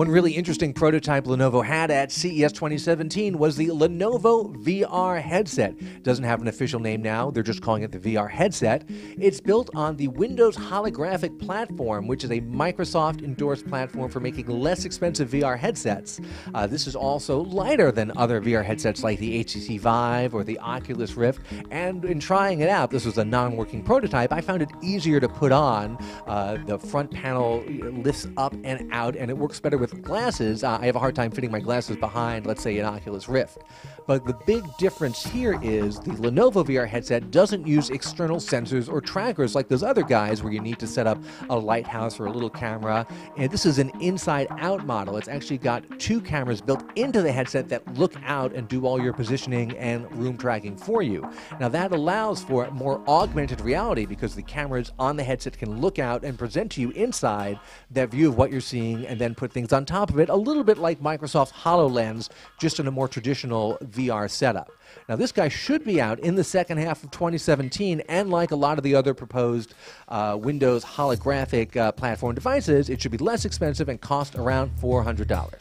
One really interesting prototype Lenovo had at CES 2017 was the Lenovo VR headset. Doesn't have an official name now, they're just calling it the VR headset. It's built on the Windows holographic platform, which is a Microsoft endorsed platform for making less expensive VR headsets. Uh, this is also lighter than other VR headsets like the HTC Vive or the Oculus Rift. And in trying it out, this was a non working prototype, I found it easier to put on. Uh, the front panel lifts up and out, and it works better with glasses. I have a hard time fitting my glasses behind, let's say, an Oculus Rift. But the big difference here is the Lenovo VR headset doesn't use external sensors or trackers like those other guys where you need to set up a lighthouse or a little camera. And this is an inside out model. It's actually got two cameras built into the headset that look out and do all your positioning and room tracking for you. Now, that allows for more augmented reality because the cameras on the headset can look out and present to you inside that view of what you're seeing and then put things on top of it, a little bit like Microsoft HoloLens, just in a more traditional VR setup. Now, this guy should be out in the second half of 2017, and like a lot of the other proposed uh, Windows holographic uh, platform devices, it should be less expensive and cost around $400.